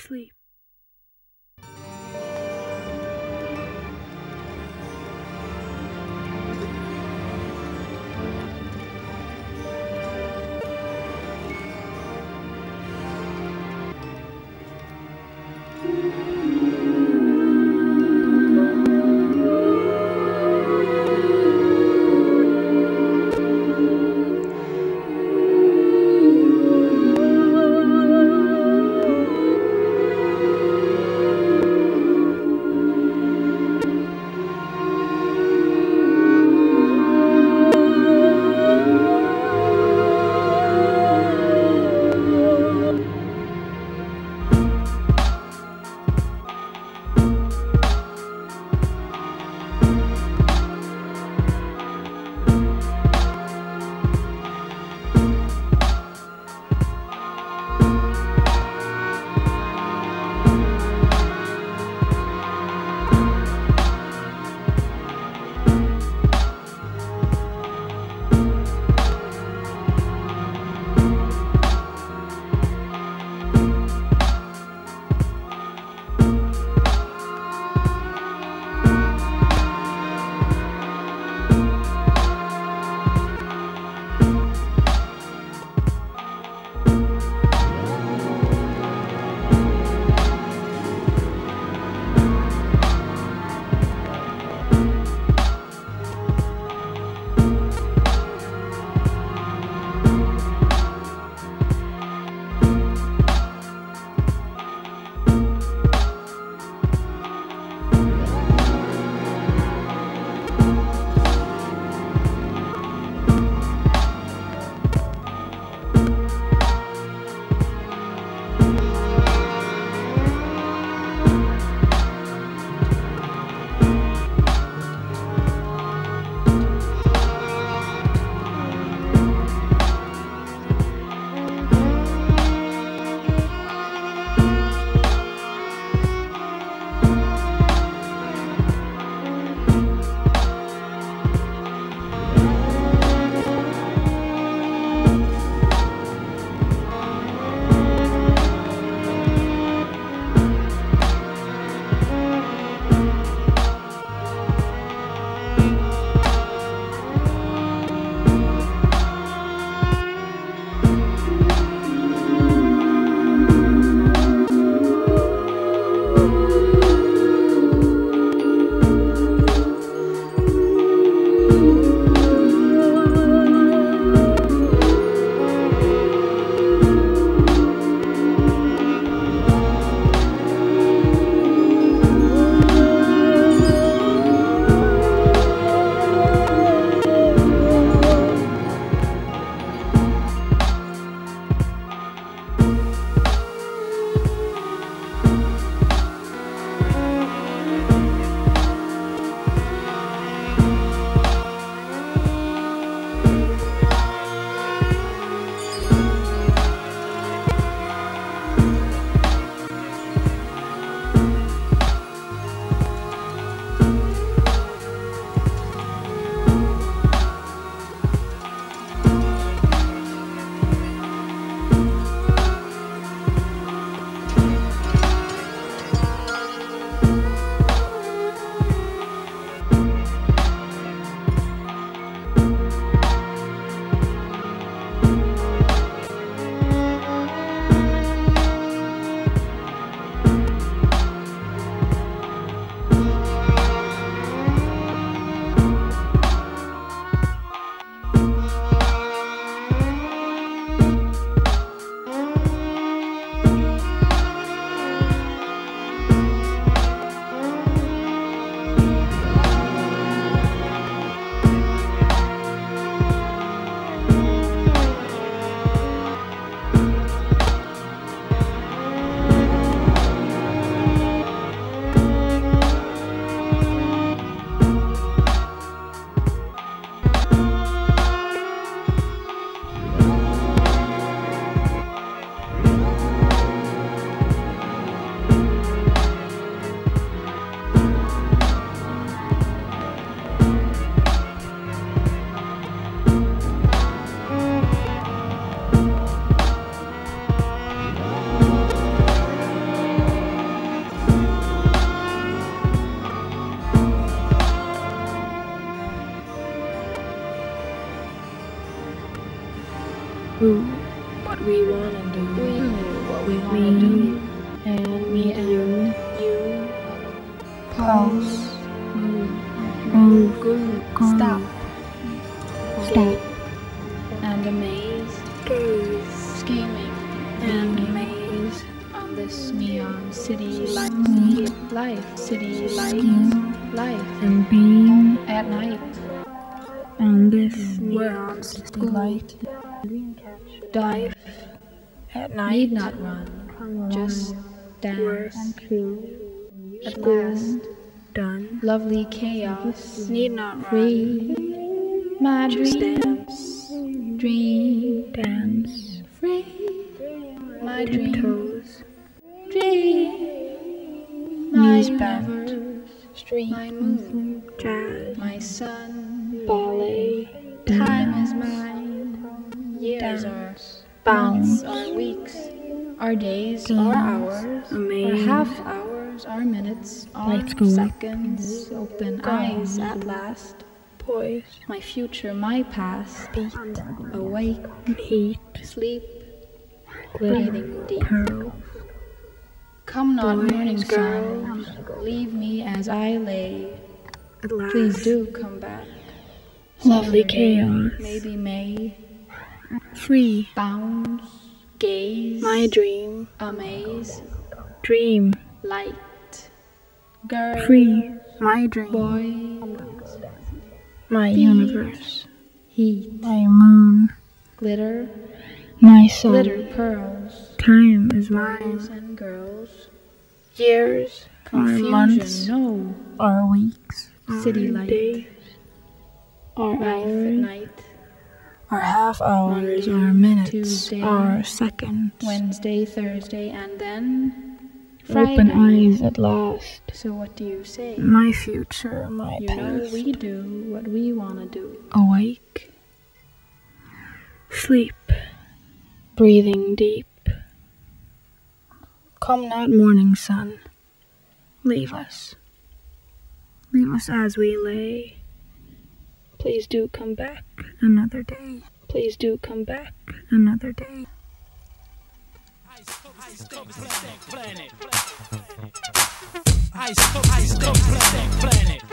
sleep. Wanna do. We do what we We wanna do. and Me and you you. pause, mm-hmm. Move. move, groove, Stop. stop, And amaze. gaze, Scheming. and Beaming amaze, On this neon city life. Life. City life. Life. and being At night. on this neon city light. Dive. At night, Need not run. Just dance. At last. done. Lovely chaos. Need not Free. My just dream. dance, Dream. dance, Free. My dream. tiptoes, Dream. My Knees bent. street, My moon. jazz, My sun. ballet, Time is mine. Years dance, months are weeks. Our days Dance. are hours. Our half hours are minutes. Our Lights go up. seconds. Open eyes at last. poise, My future, my past. beat, Awake, heat, sleep, breathing deep. Come not Boys, morning sun, leave me as I lay. at last, Please do come back. lovely Some other day, chaos, Maybe May. Free, Bounce, gaze, my dream, amaze, dream, light. Girl, free, my dream, Boy. my Beat. universe, heat, my moon, glitter, my soul. glitter pearls, time is mine, boys and girls, years, our months, no, our weeks, City our light. days, our life at hours, night, our half hours, Monday, our minutes, Tuesday, our seconds, Wednesday, Thursday, and then open eyes at last, So what do you say? my future, my You know past, we do what we wanna do. awake, sleep, breathing deep. Come not morning sun, leave us, leave us as we lay. Please do come back another day. Please do come back another day. Ice Ice Ice Ice Planet.